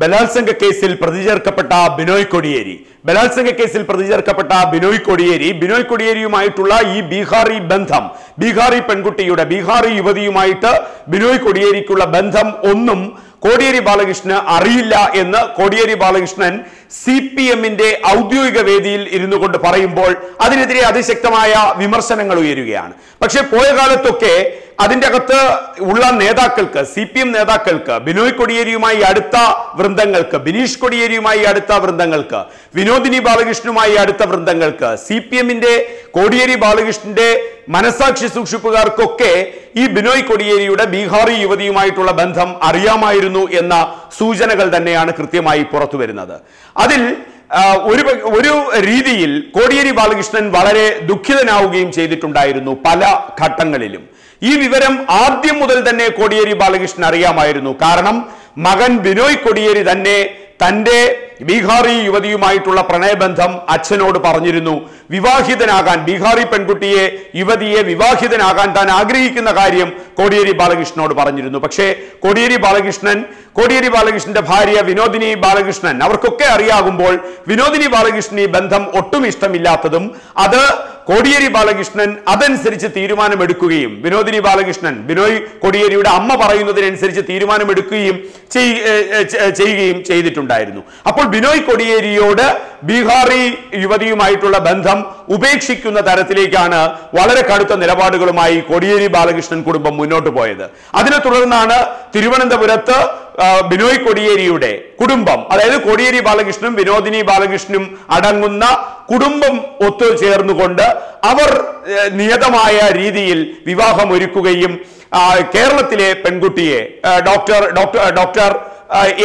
ബലാത്സംഗ കേസിൽ പ്രതി ചേർക്കപ്പെട്ട ബിനോയ് കൊടിയേരി. ബലാത്സംഗ കേസിൽ പ്രതി ചേർക്കപ്പെട്ട ബിനോയ് കൊടിയേരി. ബിനോയ് കൊടിയേരിയുമായിട്ടുള്ള ഈ ബീഹാറി ബന്ധം ബീഹാറി പെൺകുട്ടിയുടെ ബീഹാറി യുവതിയുമായിട്ട് ബിനോയ് കൊടിയേരിക്കുള്ള ബന്ധം ഒന്നും കോടിയേരി ബാലകൃഷ്ണന് അറിയില്ല എന്ന് കോടിയേരി ബാലകൃഷ്ണൻ സി പി എമ്മിന്റെ ഔദ്യോഗിക വേദിയിൽ ഇരുന്നു കൊണ്ട് പറയുമ്പോൾ അതിനെതിരെ അതിശക്തമായ വിമർശനങ്ങൾ ഉയരുകയാണ്. പക്ഷേ പോയ കാലത്തൊക്കെ അതിന്റെ അകത്ത് ഉള്ള നേതാക്കൾക്ക് സി പി എം നേതാക്കൾക്ക് ബിനോയ് കൊടിയേരിയുമായി അടുത്ത വൃന്ദങ്ങൾക്ക് ബിനീഷ് കൊടിയേരിയുമായി അടുത്ത വൃന്ദങ്ങൾക്ക് വിനോദിനി ബാലകൃഷ്ണനുമായി അടുത്ത വൃന്ദങ്ങൾക്ക് സി പി എമ്മിന്റെ കോടിയേരി ബാലകൃഷ്ണന്റെ മനസാക്ഷി സൂക്ഷിപ്പുകാർക്കൊക്കെ ഈ ബിനോയ് കൊടിയേരിയുടെ ബീഹാറി യുവതിയുമായിട്ടുള്ള ബന്ധം അറിയാമായിരുന്നു എന്ന സൂചനകൾ തന്നെയാണ് കൃത്യമായി പുറത്തു വരുന്നത്. അതിൽ ഒരു ഒരു രീതിയിൽ കോടിയേരി ബാലകൃഷ്ണൻ വളരെ ദുഃഖിതനാവുകയും ചെയ്തിട്ടുണ്ടായിരുന്നു പല ഘട്ടങ്ങളിലും. ഈ വിവരം ആദ്യം മുതൽ തന്നെ കോടിയേരി ബാലകൃഷ്ണൻ അറിയാമായിരുന്നു. കാരണം മകൻ ബിനോയ് കൊടിയേരി തന്നെ തന്റെ ബീഹാറി യുവതിയുമായിട്ടുള്ള പ്രണയബന്ധം അച്ഛനോട് പറഞ്ഞിരുന്നു. വിവാഹിതനാകാൻ ബീഹാറി പെൺകുട്ടിയെ യുവതിയെ വിവാഹിതനാകാൻ താൻ ആഗ്രഹിക്കുന്ന കാര്യം കോടിയേരി ബാലകൃഷ്ണനോട് പറഞ്ഞിരുന്നു. പക്ഷേ കോടിയേരി ബാലകൃഷ്ണൻ കോടിയേരി ബാലകൃഷ്ണന്റെ ഭാര്യ വിനോദിനി ബാലകൃഷ്ണൻ അവർക്കൊക്കെ അറിയാകുമ്പോൾ വിനോദിനി ബാലകൃഷ്ണൻ ഈ ബന്ധം ഒട്ടും ഇഷ്ടമില്ലാത്തതും അത് കോടിയേരി ബാലകൃഷ്ണൻ അതനുസരിച്ച് തീരുമാനമെടുക്കുകയും വിനോദിനി ബാലകൃഷ്ണൻ ബിനോയ് കോടിയേരിയുടെ അമ്മ പറയുന്നതിനനുസരിച്ച് തീരുമാനമെടുക്കുകയും ചെയ്യുകയും ചെയ്തിട്ടുണ്ടായിരുന്നു. അപ്പോൾ ബിനോയ് കൊടിയേരിയോട് ബീഹാറി യുവതിയുമായിട്ടുള്ള ബന്ധം ഉപേക്ഷിക്കുന്ന തരത്തിലേക്കാണ് വളരെ കടുത്ത നിലപാടുകളുമായി കോടിയേരി ബാലകൃഷ്ണൻ കുടുംബം മുന്നോട്ട് പോയത്. അതിനെ തുടർന്നാണ് തിരുവനന്തപുരത്ത് ബിനോയ് കൊടിയേരിയുടെ കുടുംബം അതായത് കോടിയേരി ബാലകൃഷ്ണനും വിനോദിനി ബാലകൃഷ്ണനും അടങ്ങുന്ന കുടുംബം ഒത്തുചേർന്നുകൊണ്ട് അവർ നിയതമായ രീതിയിൽ വിവാഹം ഒരുക്കുകയും കേരളത്തിലെ പെൺകുട്ടിയെ ഡോക്ടർ ഡോക്ടർ ഡോക്ടർ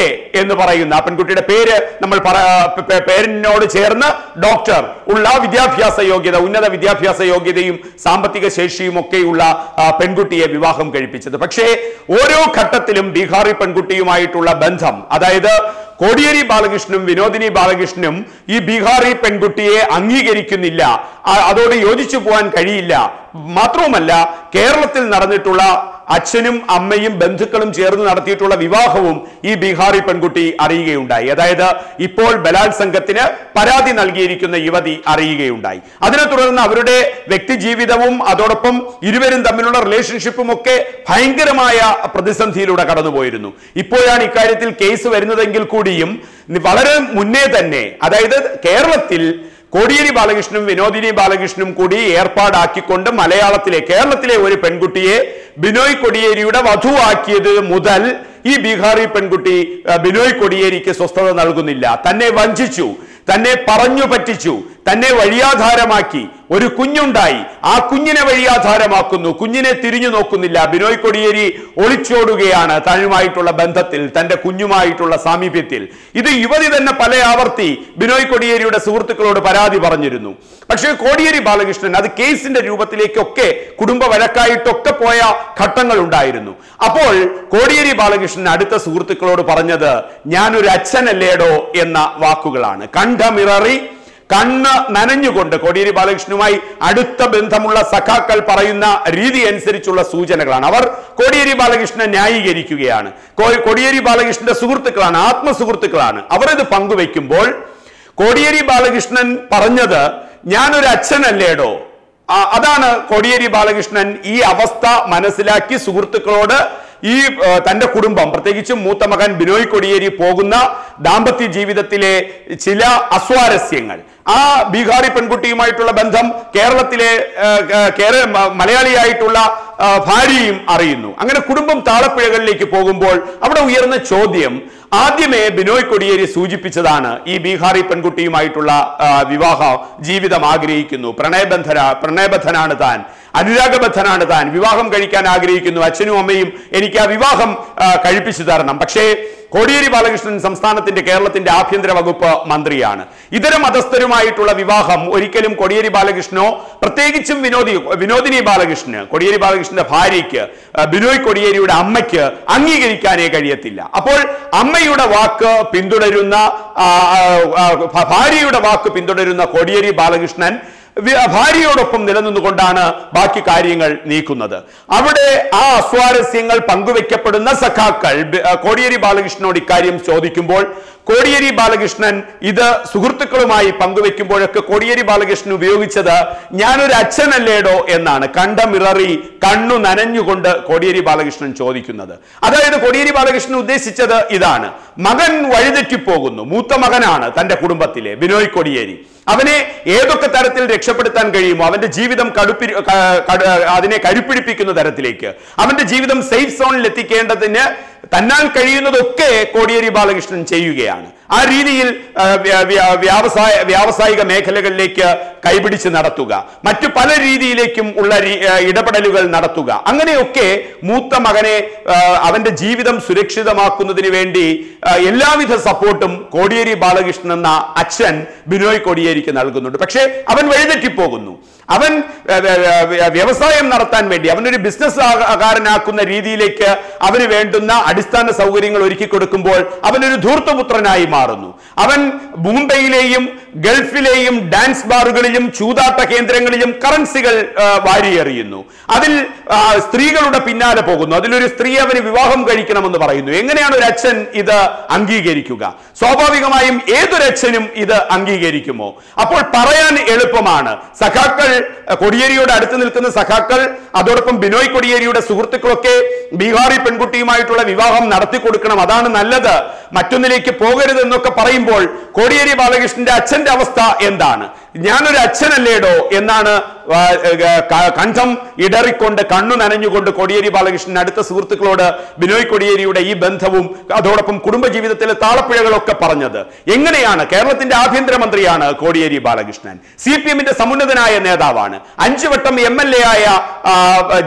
എ എന്ന് പറയുന്ന ആ പെൺകുട്ടിയുടെ പേര് നമ്മൾ പേരിനോട് ചേർന്ന് ഡോക്ടർ ഉള്ള വിദ്യാഭ്യാസ യോഗ്യത ഉന്നത വിദ്യാഭ്യാസ യോഗ്യതയും സാമ്പത്തിക ശേഷിയും ഒക്കെയുള്ള പെൺകുട്ടിയെ വിവാഹം കഴിപ്പിച്ചത്. പക്ഷേ ഓരോ ഘട്ടത്തിലും ബീഹാറി പെൺകുട്ടിയുമായിട്ടുള്ള ബന്ധം അതായത് കോടിയേരി ബാലകൃഷ്ണനും വിനോദിനി ബാലകൃഷ്ണനും ഈ ബീഹാറി പെൺകുട്ടിയെ അംഗീകരിക്കുന്നില്ല. അതോട് യോജിച്ചു പോകാൻ കഴിയില്ല. മാത്രവുമല്ല കേരളത്തിൽ നടന്നിട്ടുള്ള അച്ഛനും അമ്മയും ബന്ധുക്കളും ചേർന്ന് നടത്തിയിട്ടുള്ള വിവാഹവും ഈ ബീഹാറി പെൺകുട്ടി അറിയുകയുണ്ടായി. അതായത് ഇപ്പോൾ ബലാത്സംഗത്തിന് പരാതി നൽകിയിരിക്കുന്ന യുവതി അറിയുകയുണ്ടായി. അതിനെ തുടർന്ന് അവരുടെ വ്യക്തിജീവിതവും അതോടൊപ്പം ഇരുവരും തമ്മിലുള്ള റിലേഷൻഷിപ്പും ഒക്കെ ഭയങ്കരമായ പ്രതിസന്ധിയിലൂടെ കടന്നുപോയിരുന്നു. ഇപ്പോഴാണ് ഇക്കാര്യത്തിൽ കേസ് വരുന്നതെങ്കിൽ കൂടിയും വളരെ മുന്നേ തന്നെ അതായത് കേരളത്തിൽ കോടിയേരി ബാലകൃഷ്ണനും വിനോദിനി ബാലകൃഷ്ണനും കൂടി ഏർപ്പാടാക്കിക്കൊണ്ട് മലയാളത്തിലെ കേരളത്തിലെ ഒരു പെൺകുട്ടിയെ ബിനോയ് കൊടിയേരിയുടെ വധുവാക്കിയത് മുതൽ ഈ ബീഹാറി പെൺകുട്ടി ബിനോയ് കൊടിയേരിക്ക് സ്വസ്ഥത നൽകുന്നില്ല. തന്നെ വഞ്ചിച്ചു തന്നെ പറഞ്ഞു പറ്റിച്ചു. തന്നെ വഴിയാധാരമാക്കി ഒരു കുഞ്ഞുണ്ടായി. ആ കുഞ്ഞിനെ വഴിയാധാരമാക്കുന്നു. കുഞ്ഞിനെ തിരിഞ്ഞു നോക്കുന്നില്ല. ബിനോയ് കൊടിയേരി ഒളിച്ചോടുകയാണ് തനുമായിട്ടുള്ള ബന്ധത്തിൽ തന്റെ കുഞ്ഞുമായിട്ടുള്ള സാമീപ്യത്തിൽ. ഇത് യുവതി തന്നെ പല ആവർത്തി ബിനോയ് കൊടിയേരിയുടെ സുഹൃത്തുക്കളോട് പരാതി പറഞ്ഞിരുന്നു. പക്ഷേ കോടിയേരി ബാലകൃഷ്ണൻ അത് കേസിന്റെ രൂപത്തിലേക്കൊക്കെ കുടുംബ വഴക്കായിട്ടൊക്കെ പോയ ഘട്ടങ്ങൾ ഉണ്ടായിരുന്നു. അപ്പോൾ കോടിയേരി ബാലകൃഷ്ണൻ അടുത്ത സുഹൃത്തുക്കളോട് പറഞ്ഞത് ഞാനൊരു അച്ഛനല്ലേടോ എന്ന വാക്കുകളാണ്. കണ്ടമിററി കണ്ണ് നനഞ്ഞുകൊണ്ട് കോടിയേരി ബാലകൃഷ്ണനുമായി അടുത്ത ബന്ധമുള്ള സഖാക്കൾ പറയുന്ന രീതി അനുസരിച്ചുള്ള സൂചനകളാണ്. അവർ കോടിയേരി ബാലകൃഷ്ണനെ ന്യായീകരിക്കുകയാണ്. കോടിയേരി ബാലകൃഷ്ണന്റെ സുഹൃത്തുക്കളാണ് ആത്മസുഹൃത്തുക്കളാണ്. അവർ ഇത് പങ്കുവെക്കുമ്പോൾ കോടിയേരി ബാലകൃഷ്ണൻ പറഞ്ഞത് ഞാനൊരു അച്ഛനല്ലേടോ? അതാണ് കോടിയേരി ബാലകൃഷ്ണൻ ഈ അവസ്ഥ മനസ്സിലാക്കി സുഹൃത്തുക്കളോട് ഈ തന്റെ കുടുംബം പ്രത്യേകിച്ചും മൂത്ത മകൻ ബിനോയ് കൊടിയേരി പോകുന്ന ദാമ്പത്യ ജീവിതത്തിലെ ചില അസ്വാരസ്യങ്ങൾ ആ ബീഹാറി പെൺകുട്ടിയുമായിട്ടുള്ള ബന്ധം കേരളത്തിലെ മലയാളിയായിട്ടുള്ള ഭാര്യയും അറിയുന്നു. അങ്ങനെ കുടുംബം താളപ്പിഴകളിലേക്ക് പോകുമ്പോൾ അവിടെ ഉയർന്ന ചോദ്യം ആദ്യമേ ബിനോയ് കൊടിയേരി സൂചിപ്പിച്ചതാണ് ഈ ബീഹാറി പെൺകുട്ടിയുമായിട്ടുള്ള വിവാഹ ജീവിതം ആഗ്രഹിക്കുന്നു. പ്രണയബന്ധന പ്രണയബദ്ധനാണ് താൻ. അനുരാഗബദ്ധനാണ് താൻ. വിവാഹം കഴിക്കാൻ ആഗ്രഹിക്കുന്നു. അച്ഛനും അമ്മയും എനിക്ക് ആ വിവാഹം കഴിപ്പിച്ചു തരണം. പക്ഷേ കോടിയേരി ബാലകൃഷ്ണൻ സംസ്ഥാനത്തിന്റെ കേരളത്തിന്റെ ആഭ്യന്തര വകുപ്പ് മന്ത്രിയാണ്. ഇതര മതസ്ഥരുമായിട്ടുള്ള വിവാഹം ഒരിക്കലും കോടിയേരി ബാലകൃഷ്ണനോ പ്രത്യേകിച്ചും വിനോദി വിനോദിനി ബാലകൃഷ്ണന് കോടിയേരി ബാലകൃഷ്ണന്റെ ഭാര്യയ്ക്ക് ബിനോയ് കൊടിയേരിയുടെ അമ്മയ്ക്ക് അംഗീകരിക്കാനേ കഴിയത്തില്ല. അപ്പോൾ അമ്മയുടെ വാക്ക് പിന്തുടരുന്ന ഭാര്യയുടെ വാക്ക് പിന്തുടരുന്ന കോടിയേരി ബാലകൃഷ്ണൻ ഭാര്യയോടൊപ്പം നിലനിന്നുകൊണ്ടാണ് ബാക്കി കാര്യങ്ങൾ നീക്കുന്നത്. അവിടെ ആ അസ്വാരസ്യങ്ങൾ പങ്കുവെക്കപ്പെടുന്ന സഖാക്കൾ കോടിയേരി ബാലകൃഷ്ണനോട് ഇക്കാര്യം ചോദിക്കുമ്പോൾ കോടിയേരി ബാലകൃഷ്ണൻ ഇത് സുഹൃത്തുക്കളുമായി പങ്കുവെക്കുമ്പോഴൊക്കെ കോടിയേരി ബാലകൃഷ്ണൻ ഉപയോഗിച്ചത് ഞാനൊരു അച്ഛനല്ലേടോ എന്നാണ്. കണ്ട മിററി കണ്ണു നനഞ്ഞുകൊണ്ട് കോടിയേരി ബാലകൃഷ്ണൻ ചോദിക്കുന്നത്. അതായത് കോടിയേരി ബാലകൃഷ്ണൻ ഉദ്ദേശിച്ചത് ഇതാണ്. മകൻ വഴിതെറ്റിപ്പോകുന്നു മൂത്ത മകനാണ് തന്റെ കുടുംബത്തിലെ ബിനോയ് കോടിയേരി. അവനെ ഏതൊക്കെ തരത്തിൽ രക്ഷപ്പെടുത്താൻ കഴിയുമോ അവന്റെ ജീവിതം കടുപ്പി അതിനെ കരുപ്പിടിപ്പിക്കുന്ന തരത്തിലേക്ക് അവന്റെ ജീവിതം സേഫ് സോണിൽ എത്തിക്കേണ്ടതിന് തന്നാൽ കഴിയുന്നതൊക്കെ കോടിയേരി ബാലകൃഷ്ണൻ ചെയ്യുകയാണ്. ആ രീതിയിൽ വ്യാവസായ വ്യാവസായിക മേഖലകളിലേക്ക് കൈപിടിച്ച് നടത്തുക. മറ്റു പല രീതിയിലേക്കും ഉള്ള ഇടപെടലുകൾ നടത്തുക. അങ്ങനെയൊക്കെ മൂത്ത മകനെ അവന്റെ ജീവിതം സുരക്ഷിതമാക്കുന്നതിന് വേണ്ടി എല്ലാവിധ സപ്പോർട്ടും കോടിയേരി ബാലകൃഷ്ണൻ എന്ന അച്ഛൻ ബിനോയ് കോടിയേരിക്ക് നൽകുന്നുണ്ട്. പക്ഷേ അവൻ വഴിതെറ്റിപ്പോകുന്നു. അവൻ വ്യവസായം നടത്താൻ വേണ്ടി അവനൊരു ബിസിനസ് കാരനാക്കുന്ന രീതിയിലേക്ക് അവന് വേണ്ടുന്ന അടിസ്ഥാന സൗകര്യങ്ങൾ ഒരുക്കി കൊടുക്കുമ്പോൾ അവനൊരു ധൂർത്തപുത്രനായി മാറുന്നു. അവൻ മുംബൈയിലെയും ഗൾഫിലെയും ഡാൻസ് ബാറുകളിലും ചൂതാട്ട കേന്ദ്രങ്ങളിലും കറൻസികൾ വാരിയെറിയുന്നു. അതിൽ സ്ത്രീകളുടെ പിന്നാലെ പോകുന്നു. അതിലൊരു സ്ത്രീ അവന് വിവാഹം കഴിക്കണമെന്ന് പറയുന്നു. എങ്ങനെയാണ് ഒരു അച്ഛൻ ഇത് അംഗീകരിക്കുക? സ്വാഭാവികമായും ഏതൊരു അച്ഛനും ഇത് അംഗീകരിക്കുമോ? അപ്പോൾ പറയാൻ എളുപ്പമാണ്. സഖാക്കൾ കൊടിയേരിയോട് അടുത്ത് നിൽക്കുന്ന സഖാക്കൾ അതോടൊപ്പം ബിനോയ് കൊടിയേരിയുടെ സുഹൃത്തുക്കളൊക്കെ ബീഹാറി പെൺകുട്ടിയുമായിട്ടുള്ള വിവാഹം നടത്തി കൊടുക്കണം അതാണ് നല്ലത്. മറ്റൊന്നിലേക്ക് പോകരുത് എന്നൊക്കെ പറയുമ്പോൾ കോടിയേരി ബാലകൃഷ്ണന്റെ അച്ഛന്റെ അവസ്ഥ എന്താണ്? ഞാനൊരു അച്ഛനല്ലേടോ? എന്നാണ് കണ്ഠം ഇടറിക്കൊണ്ട് കണ്ണു നനഞ്ഞുകൊണ്ട് കോടിയേരി ബാലകൃഷ്ണൻ അടുത്ത സുഹൃത്തുക്കളോട് ബിനോയ് കൊടിയേരിയുടെ ഈ ബന്ധവും അതോടൊപ്പം കുടുംബജീവിതത്തിലെ താളപ്പിഴകളൊക്കെ പറഞ്ഞത്. എങ്ങനെയാണ്? കേരളത്തിന്റെ ആഭ്യന്തരമന്ത്രിയാണ് കോടിയേരി ബാലകൃഷ്ണൻ. സി പി എമ്മിന്റെ സമുന്നതനായ നേതാവാണ്. അഞ്ചു വട്ടം എം എൽ എ ആയ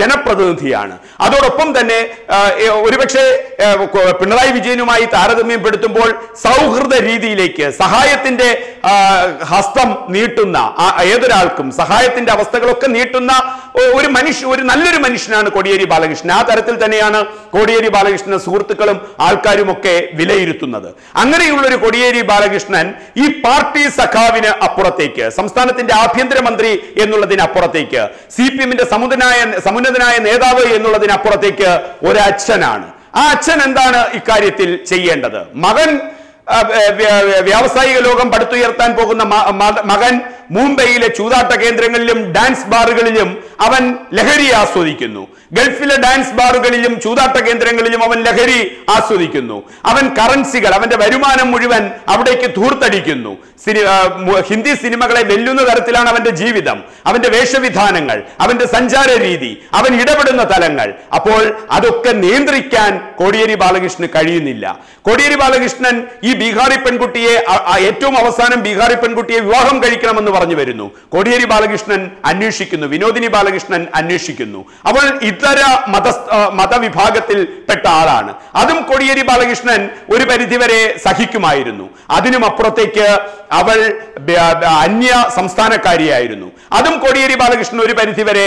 ജനപ്രതിനിധിയാണ്. അതോടൊപ്പം തന്നെ ഒരുപക്ഷെ പിണറായി വിജയനുമായി താരതമ്യപ്പെടുത്തുമ്പോൾ സൗഹൃദ രീതിയിലേക്ക് സഹായത്തിന്റെ ഹസ്തം നീട്ടുന്ന ഏതൊരാൾക്കും സഹായത്തിന്റെ അവസ്ഥകളൊക്കെ നീട്ടുന്ന ഒരു മനുഷ്യ ഒരു നല്ലൊരു മനുഷ്യനാണ് കോടിയേരി ബാലകൃഷ്ണൻ. ആ തരത്തിൽ തന്നെയാണ് കോടിയേരി ബാലകൃഷ്ണൻ സുഹൃത്തുക്കളും ആൾക്കാരും ഒക്കെ വിലയിരുത്തുന്നത്. അങ്ങനെയുള്ള ഒരു കോടിയേരി ബാലകൃഷ്ണൻ ഈ പാർട്ടി സഖാവിന് അപ്പുറത്തേക്ക് സംസ്ഥാനത്തിന്റെ ആഭ്യന്തരമന്ത്രി എന്നുള്ളതിന് അപ്പുറത്തേക്ക് സി പി എമ്മിന്റെ സമുന്നതനായ സമുന്നതനായ നേതാവ് എന്നുള്ളതിനപ്പുറത്തേക്ക് ഒരു അച്ഛനാണ് ആ അച്ഛൻ എന്താണ് ഇക്കാര്യത്തിൽ ചെയ്യേണ്ടത്? മകൻ വ്യാവസായിക ലോകം പടുത്തുയർത്താൻ പോകുന്ന മകൻ മുംബൈയിലെ ചൂതാട്ട കേന്ദ്രങ്ങളിലും ഡാൻസ് ബാറുകളിലും അവൻ ലഹരി ആസ്വദിക്കുന്നു. ഗൾഫിലെ ഡാൻസ് ബാറുകളിലും ചൂതാട്ട കേന്ദ്രങ്ങളിലും അവൻ ലഹരി ആസ്വദിക്കുന്നു. അവൻ കറൻസികൾ അവന്റെ വരുമാനം മുഴുവൻ അവിടേക്ക് ധൂർത്തടിക്കുന്നു. ഹിന്ദി സിനിമകളെ വെല്ലുന്ന തരത്തിലാണ് അവന്റെ ജീവിതം. അവന്റെ വേഷവിധാനങ്ങൾ അവന്റെ സഞ്ചാര രീതി അവൻ ഇടപെടുന്ന തലങ്ങൾ. അപ്പോൾ അതൊക്കെ നിയന്ത്രിക്കാൻ കോടിയേരി ബാലകൃഷ്ണന് കഴിയുന്നില്ല. കോടിയേരി ബാലകൃഷ്ണൻ ഈ ബീഹാറി പെൺകുട്ടിയെ ഏറ്റവും അവസാനം ബീഹാറി പെൺകുട്ടിയെ വിവാഹം കഴിക്കണമെന്ന് പറഞ്ഞു വരുന്നു. കോടിയേരി ബാലകൃഷ്ണൻ അന്വേഷിക്കുന്നു വിനോദിനി ബാലകൃഷ്ണൻ അന്വേഷിക്കുന്നു. അവൾ ഇതര മത മതവിഭാഗത്തിൽ പെട്ട ആളാണ്. അതും കോടിയേരി ബാലകൃഷ്ണൻ ഒരു പരിധിവരെ സഹിക്കുമായിരുന്നു. അതിനും അപ്പുറത്തേക്ക് അവൾ അന്യ സംസ്ഥാനക്കാരിയായിരുന്നു. അതും കോടിയേരി ബാലകൃഷ്ണൻ ഒരു പരിധിവരെ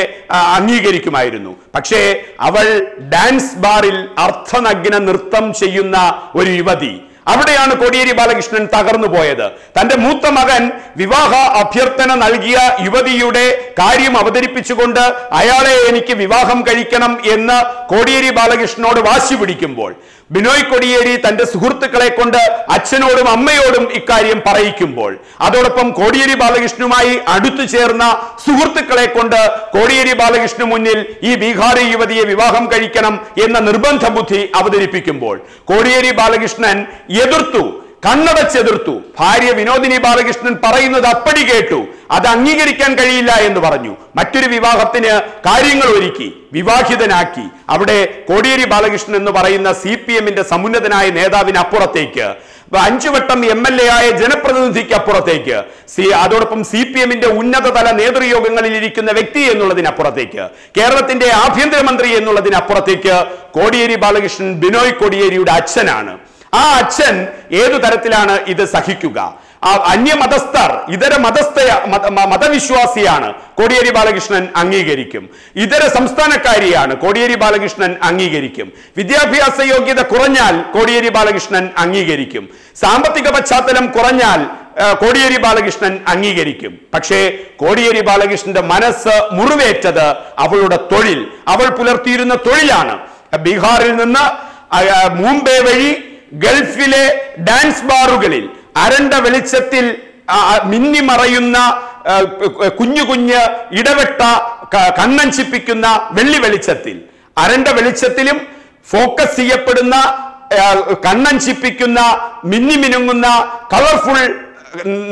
അംഗീകരിക്കുമായിരുന്നു. പക്ഷേ അവൾ ഡാൻസ് ബാറിൽ അർത്ഥനഗ്ന നൃത്തം ചെയ്യുന്ന ഒരു യുവതി. അവിടെയാണ് കോടിയേരി ബാലകൃഷ്ണൻ തകർന്നു പോയത്. തന്റെ മൂത്ത മകൻ വിവാഹ അഭ്യർത്ഥന നൽകിയ യുവതിയുടെ കാര്യം അവതരിപ്പിച്ചുകൊണ്ട് അയാളെ എനിക്ക് വിവാഹം കഴിക്കണം എന്ന് കോടിയേരി ബാലകൃഷ്ണനോട് വാശി പിടിക്കുമ്പോൾ ബിനോയ് കൊടിയേരി തന്റെ സുഹൃത്തുക്കളെ കൊണ്ട് അച്ഛനോടും അമ്മയോടും ഇക്കാര്യം പറയിക്കുമ്പോൾ അതോടൊപ്പം കോടിയേരി ബാലകൃഷ്ണനുമായി അടുത്തു ചേർന്ന സുഹൃത്തുക്കളെ കൊണ്ട് കോടിയേരി ബാലകൃഷ്ണന് മുന്നിൽ ഈ ബീഹാറി യുവതിയെ വിവാഹം കഴിക്കണം എന്ന നിർബന്ധ ബുദ്ധി അവതരിപ്പിക്കുമ്പോൾ കോടിയേരി ബാലകൃഷ്ണൻ എതിർത്തു. കണ്ണടച്ചെതിർത്തു. ഭാര്യ വിനോദിനി ബാലകൃഷ്ണൻ പറയുന്നത് അപ്പടി കേട്ടു. അത് അംഗീകരിക്കാൻ കഴിയില്ല എന്ന് പറഞ്ഞു. മറ്റൊരു വിവാഹത്തിന് കാര്യങ്ങൾ ഒരുക്കി വിവാഹിതനാക്കി. അവിടെ കോടിയേരി ബാലകൃഷ്ണൻ എന്ന് പറയുന്ന സി പി എമ്മിന്റെ സമുന്നതനായ നേതാവിന് അപ്പുറത്തേക്ക് അഞ്ചു വട്ടം എം എൽ എ ആയ ജനപ്രതിനിധിക്ക് അപ്പുറത്തേക്ക് സി അതോടൊപ്പം സി പി എമ്മിന്റെ ഉന്നതതല നേതൃയോഗങ്ങളിൽ ഇരിക്കുന്ന വ്യക്തി എന്നുള്ളതിനപ്പുറത്തേക്ക് കേരളത്തിന്റെ ആഭ്യന്തരമന്ത്രി എന്നുള്ളതിനപ്പുറത്തേക്ക് കോടിയേരി ബാലകൃഷ്ണൻ ബിനോയ് കോടിയേരിയുടെ അച്ഛനാണ്. ആ അച്ഛൻ ഏതു തരത്തിലാണ് ഇത് സഹിക്കുക? ആ അന്യമതസ്ഥർ ഇതര മതസ്ഥ മതവിശ്വാസിയാണ്. കോടിയേരി ബാലകൃഷ്ണൻ അംഗീകരിക്കും. ഇതര സംസ്ഥാനക്കാരിയാണ് കോടിയേരി ബാലകൃഷ്ണൻ അംഗീകരിക്കും. വിദ്യാഭ്യാസ യോഗ്യത കുറഞ്ഞാൽ കോടിയേരി ബാലകൃഷ്ണൻ അംഗീകരിക്കും. സാമ്പത്തിക പശ്ചാത്തലം കുറഞ്ഞാൽ കോടിയേരി ബാലകൃഷ്ണൻ അംഗീകരിക്കും. പക്ഷേ കോടിയേരി ബാലകൃഷ്ണന്റെ മനസ്സ് മുറിവേറ്റത് അവളുടെ തൊഴിൽ അവൾ പുലർത്തിയിരുന്ന തൊഴിലാണ്. ബീഹാറിൽ നിന്ന് മുംബൈ വഴി ഗൾഫിലെ ഡാൻസ് ബാറുകളിൽ അരണ്ട വെളിച്ചത്തിൽ മിന്നിമറയുന്ന കുഞ്ഞു കുഞ്ഞ് ഇടവെട്ട കണ്ണഞ്ചിപ്പിക്കുന്ന വെള്ളി വെളിച്ചത്തിൽ. അരണ്ട വെളിച്ചത്തിലും ഫോക്കസ് ചെയ്യപ്പെടുന്ന കണ്ണഞ്ചിപ്പിക്കുന്ന മിന്നിമിനുങ്ങുന്ന കളർഫുൾ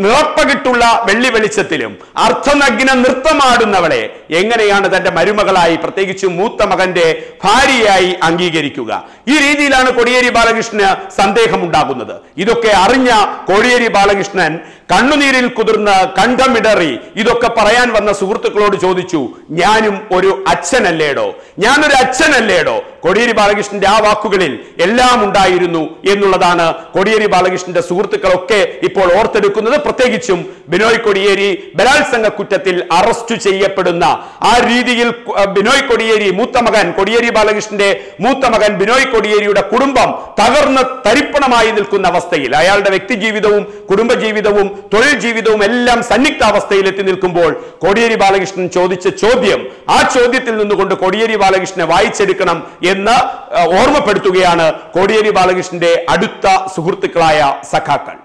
നിറപ്പകിട്ടുള്ള വെള്ളി വെളിച്ചത്തിലും അർത്ഥനഗ്ന നൃത്തമാടുന്നവളെ എങ്ങനെയാണ് തന്റെ മരുമകളായി പ്രത്യേകിച്ച് മൂത്ത മകന്റെ ഭാര്യയായി അംഗീകരിക്കുക? ഈ രീതിയിലാണ് കോടിയേരി ബാലകൃഷ്ണന് സന്ദേഹമുണ്ടാകുന്നത്. ഇതൊക്കെ അറിഞ്ഞ കോടിയേരി ബാലകൃഷ്ണൻ കണ്ണുനീരിൽ കുതിർന്ന് കണ്ഠമിടറി ഇതൊക്കെ പറയാൻ വന്ന സുഹൃത്തുക്കളോട് ചോദിച്ചു ഞാനും ഒരു അച്ഛനല്ലേടോ? ഞാനൊരു അച്ഛനല്ലേടോ? കോടിയേരി ബാലകൃഷ്ണന്റെ ആ വാക്കുകളിൽ എല്ലാം ഉണ്ടായിരുന്നു എന്നുള്ളതാണ് കോടിയേരി ബാലകൃഷ്ണന്റെ സുഹൃത്തുക്കളൊക്കെ ഇപ്പോൾ ഓർത്തെടുക്കുന്നത്. പ്രത്യേകിച്ചും ബിനോയ് കൊടിയേരി ബലാത്സംഗ കുറ്റത്തിൽ അറസ്റ്റ് ചെയ്യപ്പെടുന്ന ആ രീതിയിൽ ബിനോയ് കൊടിയേരി മൂത്ത മകൻ കൊടിയേരി ബാലകൃഷ്ണന്റെ മൂത്ത മകൻ ബിനോയ് കൊടിയേരിയുടെ കുടുംബം തകർന്ന് തരിപ്പണമായി നിൽക്കുന്ന അവസ്ഥയിൽ അയാളുടെ വ്യക്തി ജീവിതവും കുടുംബജീവിതവും തൊഴിൽ ജീവിതവും എല്ലാം എത്തി നിൽക്കുമ്പോൾ കോടിയേരി ബാലകൃഷ്ണൻ ചോദിച്ച ചോദ്യം ആ ചോദ്യത്തിൽ നിന്നുകൊണ്ട് കോടിയേരി ബാലകൃഷ്ണനെ വായിച്ചെടുക്കണം എന്ന് ഓർമ്മപ്പെടുത്തുകയാണ് കോടിയേരി ബാലകൃഷ്ണന്റെ അടുത്ത സുഹൃത്തുക്കളായ സഖാക്കൾ.